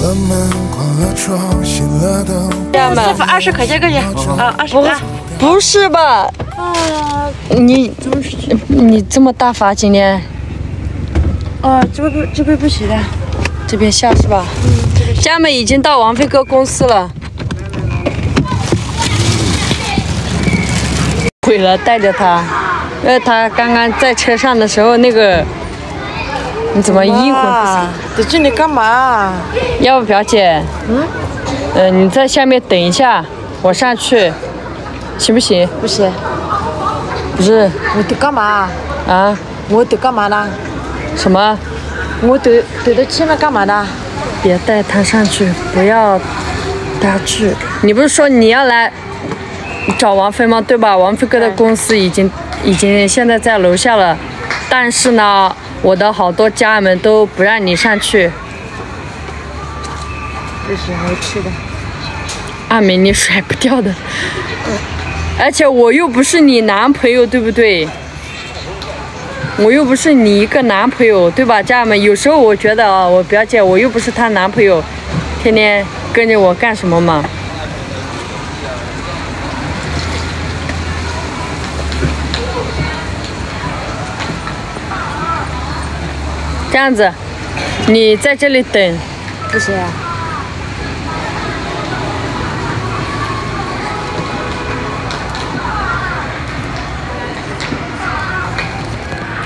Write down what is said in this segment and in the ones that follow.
了门，关了窗，熄了灯。家们，付二十块钱过去啊，二十不块。不是吧？啊，你你这么大发今天哦，这边不这边不行的。这边下是吧？家人们已经到王飞哥公司了，毁了，带着他，因为他刚刚在车上的时候那个，你怎么阴魂不散？啊，在这里干嘛？要不表姐，嗯，呃，你在下面等一下，我上去，行不行？不行，不是我得干嘛？啊，我得干嘛呢？什么？我得得到前面干嘛呢？别带他上去，不要带他去。你不是说你要来找王菲吗？对吧？王菲哥的公司已经已经现在在楼下了，但是呢，我的好多家人们都不让你上去。这是我吃的。阿明，你甩不掉的。而且我又不是你男朋友，对不对？我又不是你一个男朋友，对吧，家人们？有时候我觉得啊，我表姐我又不是她男朋友，天天跟着我干什么嘛？这样子，你在这里等，不行啊。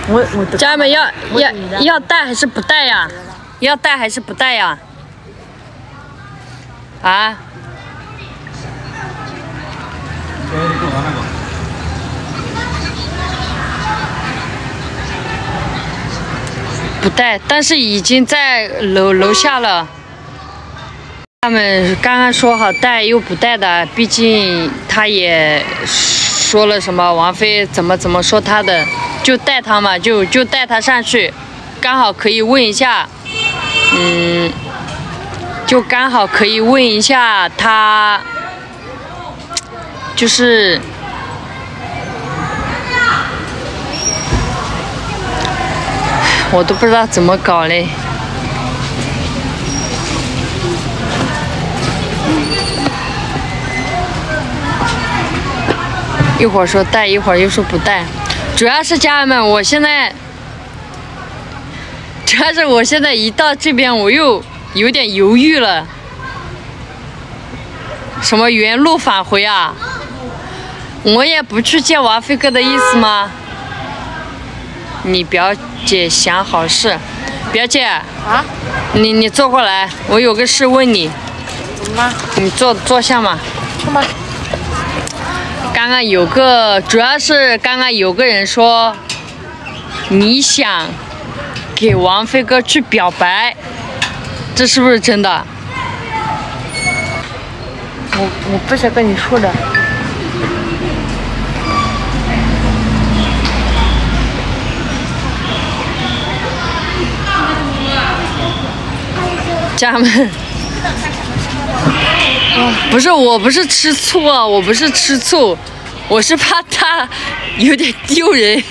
我我得家人们要要要带还是不带呀？要带还是不带呀？啊？不带，但是已经在楼楼下了。他们刚刚说好带又不带的，毕竟他也说了什么王菲怎么怎么说他的，就带他嘛，就就带他上去，刚好可以问一下，嗯，就刚好可以问一下他，就是。我都不知道怎么搞嘞。一会儿说带，一会儿又说不带，主要是家人们，我现在，主要是我现在一到这边，我又有点犹豫了。什么原路返回啊？我也不去见王飞哥的意思吗？你表姐想好事，表姐，啊？你你坐过来，我有个事问你，怎么了？你坐坐下嘛？刚刚有个，主要是刚刚有个人说，你想给王飞哥去表白，这是不是真的？我我不想跟你说的。家人们，不是，我不是吃醋啊，我不是吃醋，我是怕他有点丢人。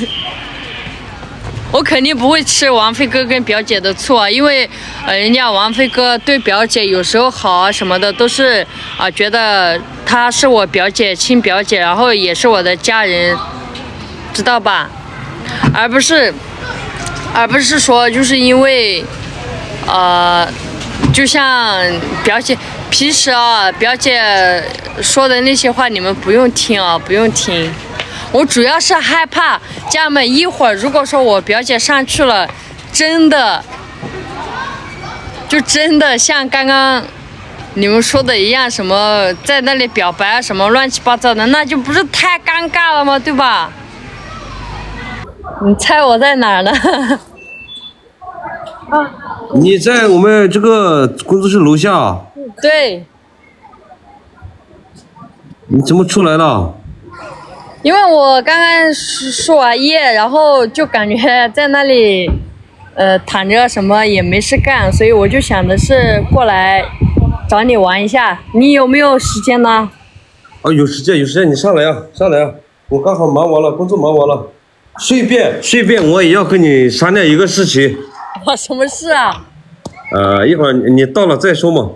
我肯定不会吃王菲哥跟表姐的醋啊，因为呃，人家王菲哥对表姐有时候好啊什么的，都是啊、觉得她是我表姐亲表姐，然后也是我的家人，知道吧？而不是，而不是说就是因为，呃，就像表姐平时啊，表姐说的那些话你们不用听啊，不用听。我主要是害怕家人们一会儿如果说我表姐上去了，真的，就真的像刚刚你们说的一样，什么在那里表白啊，什么乱七八糟的，那就不是太尴尬了吗？对吧？你猜我在哪儿呢？你在我们这个工作室楼下，对，你怎么出来了？因为我刚刚输输完液，然后就感觉在那里，呃，躺着什么也没事干，所以我就想的是过来找你玩一下。你有没有时间呢？啊，有时间有时间，你上来啊，上来啊！我刚好忙完了，工作忙完了，顺便顺便我也要跟你商量一个事情。哇，什么事啊？呃，一会儿你到了再说嘛。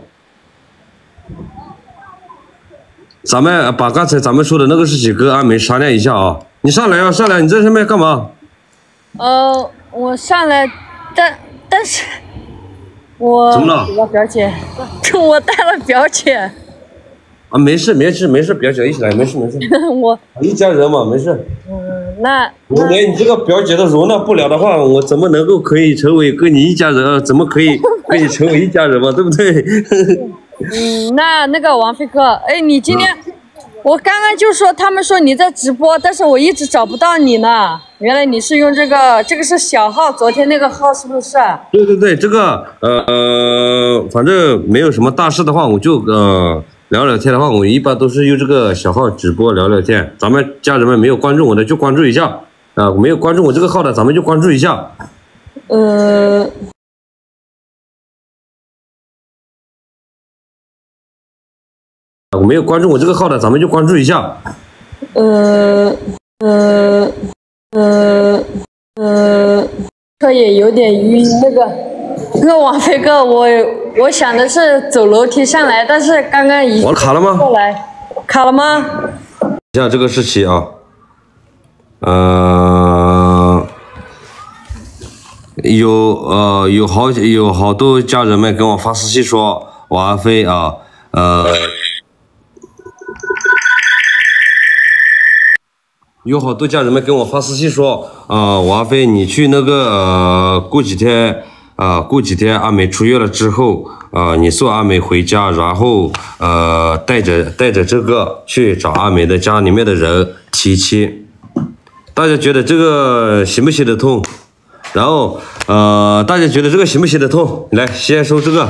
咱们把刚才咱们说的那个事情跟阿梅商量一下啊。你上来啊，上来！你在上面干嘛？呃，我上来，但但是，我怎么了我表姐，我带了表姐，啊，没事没事没事，表姐一起来，没事没事，我一家人嘛，没事。嗯，那我连你这个表姐都容纳不了的话，我怎么能够可以成为跟你一家人啊？怎么可以 跟你成为一家人嘛？对不对？嗯，那那个王飞哥，哎，你今天，我刚刚就说他们说你在直播，但是我一直找不到你呢。原来你是用这个，这个是小号，昨天那个号是不是？对对对，这个呃呃，反正没有什么大事的话，我就呃聊聊天的话，我一般都是用这个小号直播聊聊天。咱们家人们没有关注我的就关注一下啊、没有关注我这个号的咱们就关注一下。呃，我没有关注我这个号的咱们就关注一下。呃，呃，呃，呃，他也有点晕。那个，那个王飞哥，我我想的是走楼梯上来，但是刚刚一我卡了吗？过来，卡了吗？一下这个事情啊，呃，有呃有好有好多家人们跟我发私信说，王飞啊，呃，有好多家人们跟我发私信说，啊、王阿飞，你去那个呃，过几天啊、过几天阿美出院了之后，啊、你送阿美回家，然后呃，带着带着这个去找阿美的家里面的人提亲。大家觉得这个行不行得通？然后呃，大家觉得这个行不行得通？来，先说这个。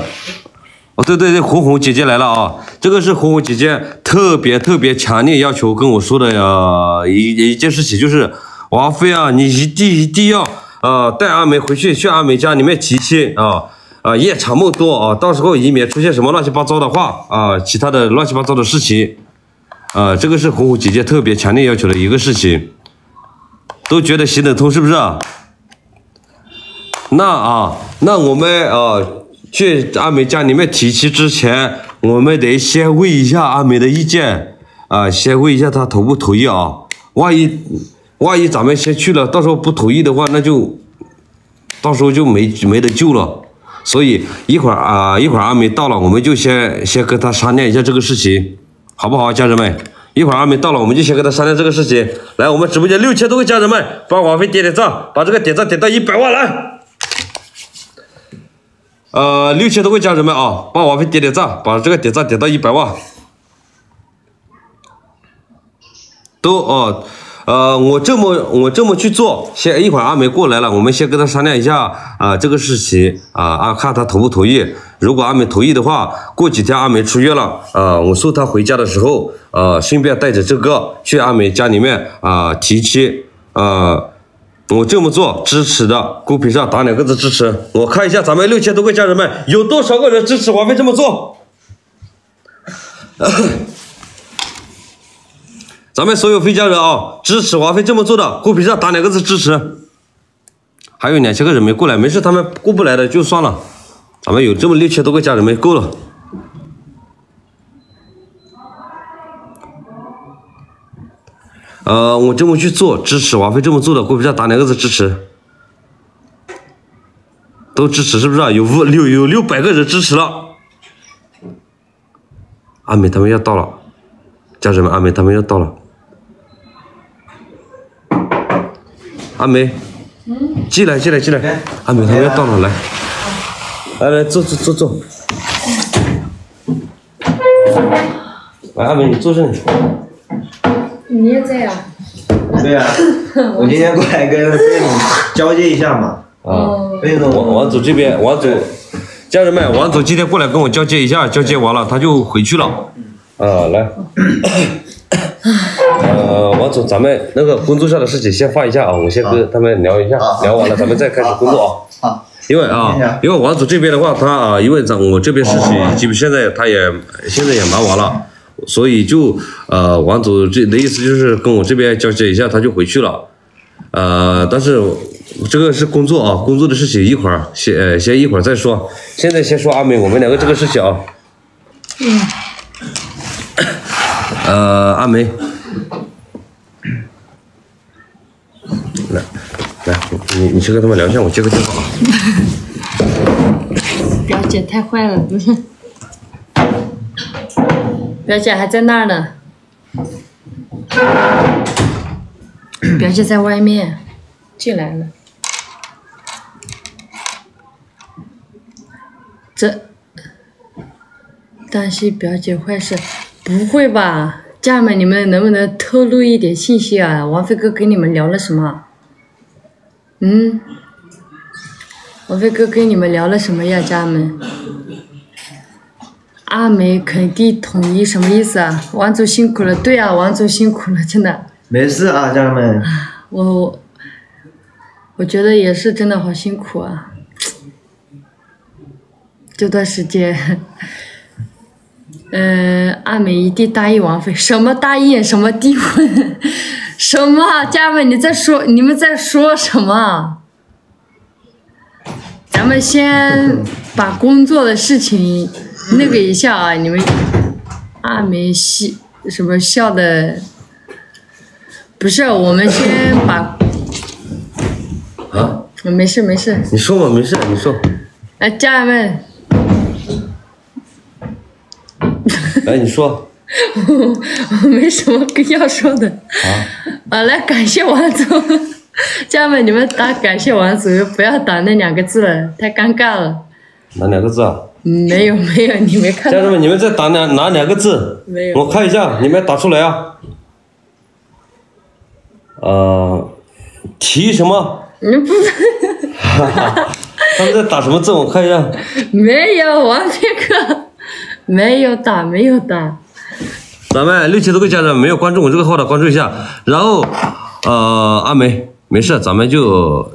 哦，对对对，红红姐姐来了啊！这个是红红姐姐特别特别强烈要求跟我说的呀，一一件事情就是，王菲啊，你一定一定要呃带阿梅回去，去阿梅家里面提亲啊啊，夜长梦多啊，到时候以免出现什么乱七八糟的话啊，其他的乱七八糟的事情啊，这个是红红姐姐特别强烈要求的一个事情，都觉得行得通是不是啊？那啊，那我们啊去阿梅家里面提亲之前，我们得先问一下阿梅的意见啊，先问一下她同不同意啊。万一万一咱们先去了，到时候不同意的话，那就到时候就没没得救了。所以一会儿啊，一会儿阿美到了，我们就先先跟她商量一下这个事情，好不好，家人们？一会儿阿美到了，我们就先跟她商量这个事情。来，我们直播间六千多个家人们，帮王菲点点赞，把这个点赞点到一百万来。呃，六千多位家人们啊，帮王菲点点赞，把这个点赞点到一百万。都哦，呃我这么我这么去做，先一会儿阿梅过来了，我们先跟她商量一下啊、这个事情啊啊，看她同不同意。如果阿梅同意的话，过几天阿梅出院了啊、我送她回家的时候，呃，顺便带着这个去阿梅家里面啊、提亲啊。我这么做支持的，公屏上打两个字支持。我看一下咱们六千多个家人们有多少个人支持王菲这么做。咱们所有非家人啊，支持王菲这么做的，公屏上打两个字支持。还有两千个人没过来，没事，他们过不来的就算了。咱们有这么六千多个家人们够了。呃，我这么去做，支持王菲这么做的，公屏上打两个字支持，都支持是不是啊？有五六有六百个人支持了。阿美他们要到了，家人们，阿美他们要到了。阿梅，进来进来进来，阿梅他们要到了，来，来来坐坐坐坐。来，阿梅你坐这里。你也在呀？对呀、我今天过来跟飞总交接一下嘛。啊。飞总，王王总这边，王总，家人们，王总今天过来跟我交接一下，交接完了他就回去了。啊，来，呃，王总，咱们那个工作上的事情先放一下啊，我先跟他们聊一下，好聊完了咱们再开始工作啊。好，因为啊，因为王总这边的话，他啊，因为咱我这边事情基本现在他也现在也忙完了，所以就呃，王总这的意思就是跟我这边交接一下，他就回去了。呃，但是这个是工作啊，工作的事情一会儿先呃先一会儿再说，现在先说阿美，我们两个这个事情啊。嗯。呃，阿梅，来来，你你去跟他们聊一下，我接个电话。表姐太坏了，表姐还在那儿呢。表姐在外面，进来了。这担心表姐坏事，不会吧？家人们，你们能不能透露一点信息啊？王飞哥跟你们聊了什么？嗯？王飞哥跟你们聊了什么呀，家人们？阿梅肯定统一什么意思啊？王总辛苦了，对啊，王总辛苦了，真的。没事啊，家人们。我我觉得也是真的好辛苦啊，这段时间，嗯、阿美一定答应王妃，什么答应，什么订婚，什么？家人们，你在说，你们在说什么？咱们先把工作的事情那个一下啊，你们阿美笑什么笑的？不是，我们先把，啊，没事没事，你说嘛，没事，你说。来，家人们，来，你说。我我没什么要说的。啊。啊，来感谢王总，家人们，你们打感谢王总，不要打那两个字了，太尴尬了。哪两个字啊？没有没有，你没看到？家人们，你们再打哪哪两个字？没有我看一下，你们打出来啊。呃，提什么？你不哈哈 他们在打什么字？我看一下。没有王杰哥，没有打没有打。咱们六千多个家人没有关注我这个号的，关注一下。然后，呃，阿梅，没事，咱们就，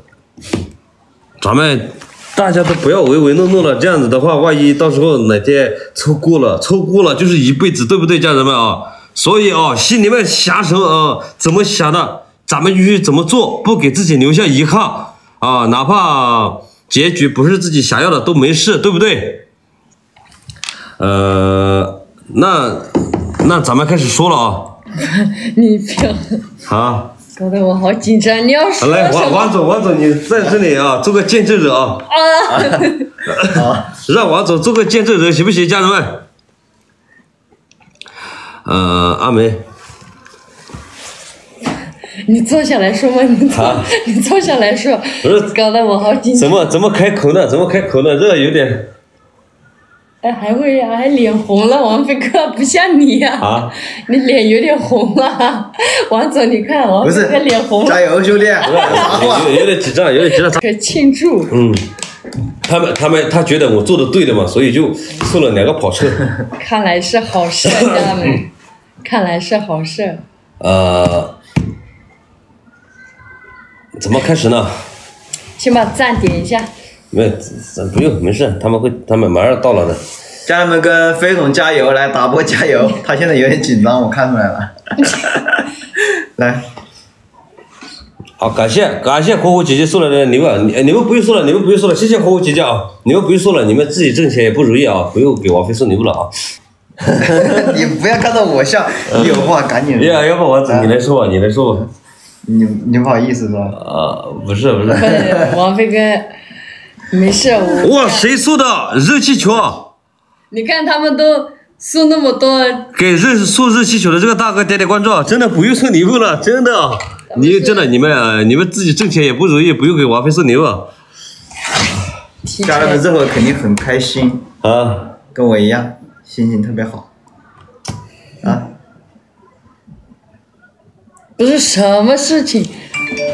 咱们大家都不要唯唯诺诺了。这样子的话，万一到时候哪天抽过了，抽过了就是一辈子，对不对，家人们啊？所以啊，心里面想什么啊，怎么想的，咱们就去怎么做，不给自己留下遗憾啊，哪怕结局不是自己想要的都没事，对不对？呃，那那咱们开始说了啊。你不要，啊，搞得我好紧张。你要说来？王王总，王总，你在这里啊，做个见证人啊，啊，让王总做个见证人，行不行，家人们？呃，阿梅，你坐下来说嘛，你坐，啊你坐下来说。不是搞得我好紧张。怎么怎么开口呢？怎么开口呢？这个有点哎，还会呀、还脸红了，王飞哥不像你呀、啊，你脸有点红了。王总，你看王不是飞哥脸红了加，油兄弟！有有点紧张，有点紧张。可庆祝。嗯，他们他们他觉得我做的对的嘛，所以就送了两个跑车。看来是好事，家人们，看来是好事。呃，怎么开始呢？先把赞点一下。没，咱不用，没事，他们会，他们马上到了的。家人们跟飞总加油，来打波加油！他现在有点紧张，我看出来了。来，好，感谢感谢火火姐姐送来的礼物啊，你你们不用送了，你们不用送了，谢谢火火姐姐啊，你们不用送了，你们自己挣钱也不容易啊，不用给王菲送礼物了啊。你不要看到我笑，你有话赶紧说。要要不王子你来说吧，你来说吧。你你不好意思是吧？啊，不是不是，王飞哥，没事，我哇，谁送的热气球啊？你看他们都送那么多，给热送热气球的这个大哥点点关注啊，真的不用送礼物了，真的。你真的你们啊，你们自己挣钱也不容易，不用给王菲送礼物啊。提家人们这会肯定很开心，啊，跟我一样，心情特别好。啊，不是什么事情，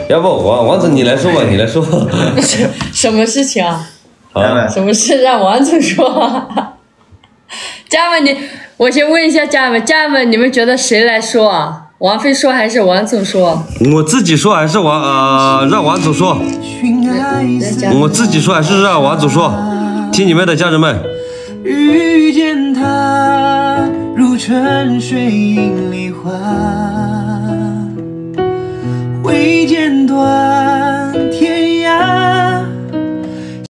要不王王子你来说吧，你来说。不是什么事情啊？什么事让王总说、啊？家人们，你我先问一下家人们，家人们，你们觉得谁来说啊？王菲说还是王总说？我自己说还是王呃让王总说？我自己说还是让王总说？听你们的家人们。遇见他，如春水映梨花，挥剑断，